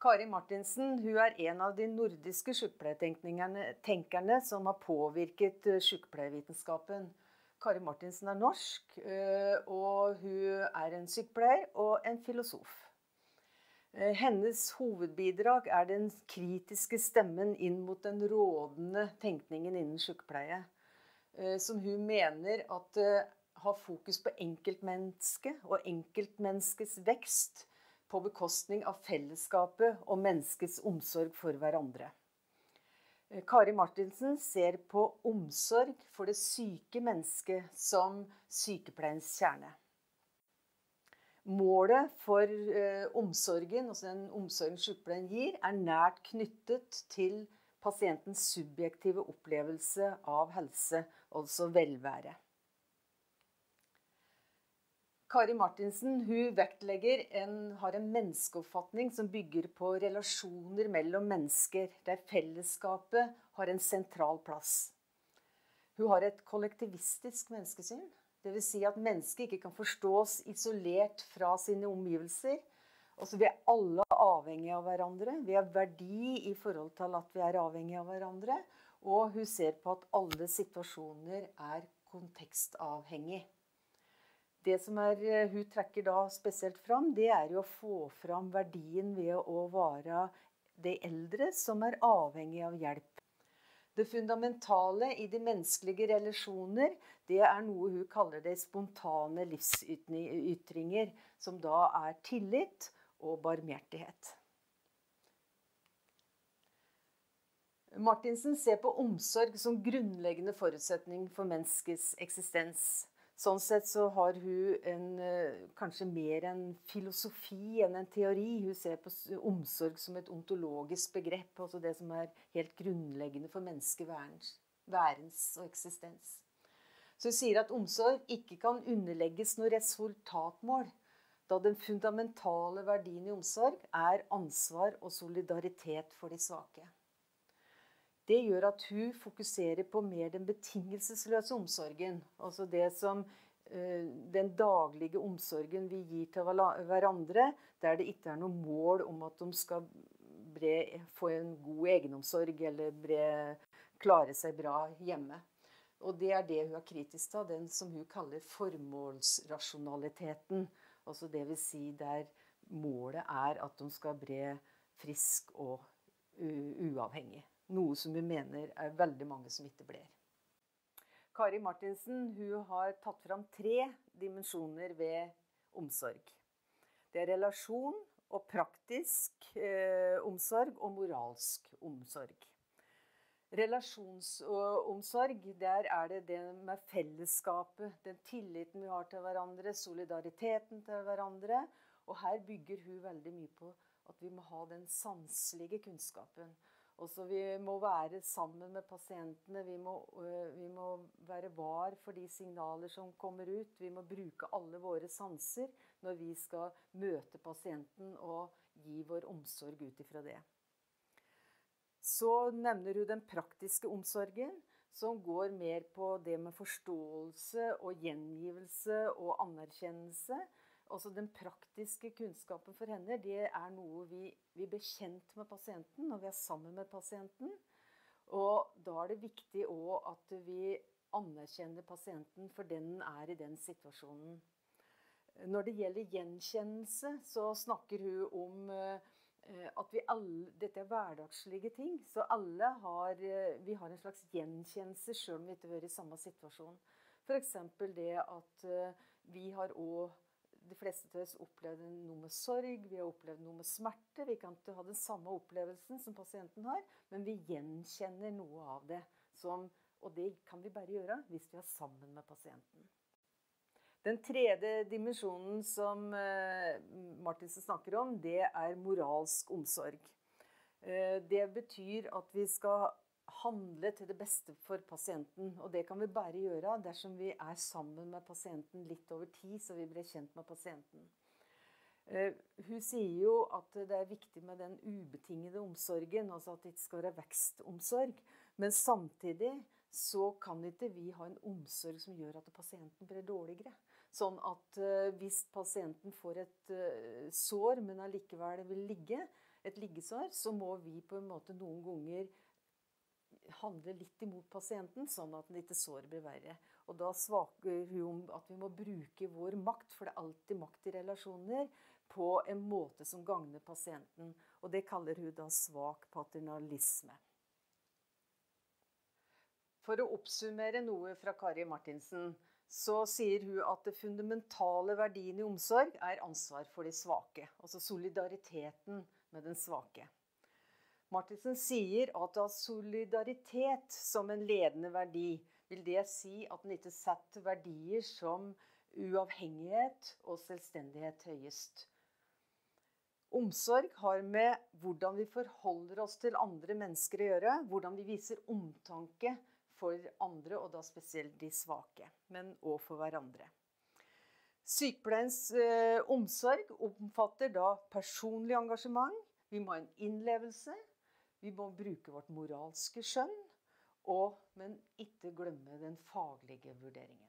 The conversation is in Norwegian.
Kari Martinsen hun er en av de nordiske sykepleiertenkerne som har påvirket sykepleievitenskapen. sykepleiervitenskapen. Kari Martinsen er norsk, eh, og hun er en sykepleier og en filosof. Eh, hennes hovedbidrag er den kritiske stemmen inn mot den rådende tenkningen innen sykepleie. Som hun mener at har fokus på enkeltmennesket og enkeltmenneskets vekst på bekostning av fellesskapet og menneskets omsorg for hverandre. Eh, Kari Martinsen ser på omsorg for det syke mennesket som sykepleiens kjerne. Målet for eh, omsorgen, altså den omsorgen sykepleien gir, er nært knyttet til pasientens subjektive opplevelse av helse, altså velvære. Kari Martinsen hun vektlegger en, har en menneskeoppfatning som bygger på relasjoner mellom mennesker, der fellesskapet har en sentral plass. Hun har et kollektivistisk menneskesyn. Dvs. Si at mennesket ikke kan forstås isolert fra sine omgivelser. Altså, vi er alle avhengige av hverandre. Vi har verdi i forhold til at vi er avhengige av hverandre. Og hun ser på at alle situasjoner er kontekstavhengige. Det som er, eh, hun trekker da spesielt fram, det er jo å få fram verdien ved å være de eldre som er avhengig av hjelp. Det fundamentale i de menneskelige relasjoner, det er noe hun kaller de spontane livsytringer, som da er tillit og barmhjertighet. Martinsen ser på omsorg som grunnleggende forutsetning for menneskets eksistens. Sånn sett så har hun en, eh, kanskje mer en filosofi enn en teori. Hun ser på omsorg som et ontologisk begrep, altså det som er helt grunnleggende for menneskeværens og eksistens. Så hun sier at omsorg ikke kan underlegges noe resultatmål, da den fundamentale verdien i omsorg er ansvar og solidaritet for de svake. Det gjør at hun fokuserer på mer den betingelsesløse omsorgen. Altså det som uh, den daglige omsorgen vi gir til hverandre, der det ikke er noe mål om at de skal bre, få en god egenomsorg eller bre, klare seg bra hjemme. Og det er det hun er kritisk til, den som hun kaller formålsrasjonaliteten. Altså Dvs. Si der målet er at de skal bre frisk og uavhengig. Noe som vi mener er veldig mange som ikke blir. Kari Martinsen har tatt fram tre dimensjoner ved omsorg. Det er relasjon og praktisk eh, omsorg og moralsk omsorg. Relasjonsomsorg, der er det det med fellesskapet, den tilliten vi har til hverandre, solidariteten til hverandre. Og her bygger hun veldig mye på at vi må ha den sanselige kunnskapen. Også vi må være sammen med pasientene. Vi må, øh, vi må, være var for de signaler som kommer ut. Vi må bruke alle våre sanser når vi skal møte pasienten og gi vår omsorg ut ifra det. Så nevner hun den praktiske omsorgen, som går mer på det med forståelse og gjengivelse og anerkjennelse. Altså Den praktiske kunnskapen for henne det er noe vi, vi blir kjent med pasienten når vi er sammen med pasienten. Og da er det viktig òg at vi anerkjenner pasienten for den er i den situasjonen. Når det gjelder gjenkjennelse, så snakker hun om eh, at vi alle, dette er hverdagslige ting. Så alle har, eh, vi har en slags gjenkjennelse sjøl om vi ikke har vært i samme situasjon. F.eks. det at eh, vi har òg de fleste av oss opplevd noe med sorg, vi har opplevd noe med smerte. Vi kan ikke ha den samme opplevelsen som pasienten har, men vi gjenkjenner noe av det. Som, og det kan vi bare gjøre hvis vi er sammen med pasienten. Den tredje dimensjonen som uh, Martinsen snakker om, det er moralsk omsorg. Uh, det betyr at vi skal handle til det beste for pasienten. Og det kan vi bare gjøre dersom vi er sammen med pasienten litt over tid, så vi blir kjent med pasienten. Uh, hun sier jo at det er viktig med den ubetingede omsorgen, altså at det ikke skal være vekstomsorg. Men samtidig så kan ikke vi ha en omsorg som gjør at pasienten blir dårligere. Sånn at uh, hvis pasienten får et uh, sår, men allikevel vil ligge, et liggesår, så må vi på en måte noen ganger handle litt imot pasienten, sånn at ikke såret blir verre. Og da svaker hun om at vi må bruke vår makt, for det er alltid makt i relasjoner, på en måte som gagner pasienten. Og det kaller hun da svak paternalisme. For å oppsummere noe fra Kari Martinsen, så sier hun at det fundamentale verdien i omsorg er ansvar for de svake. Altså solidariteten med den svake. Martinsen sier at av solidaritet som en ledende verdi, vil det si at en ikke setter verdier som uavhengighet og selvstendighet høyest. Omsorg har med hvordan vi forholder oss til andre mennesker å gjøre. Hvordan vi viser omtanke for andre, og da spesielt de svake. Men òg for hverandre. Sykepleiens eh, omsorg omfatter da personlig engasjement. Vi må ha en innlevelse. Vi må bruke vårt moralske skjønn. Og, men ikke glemme den faglige vurderingen.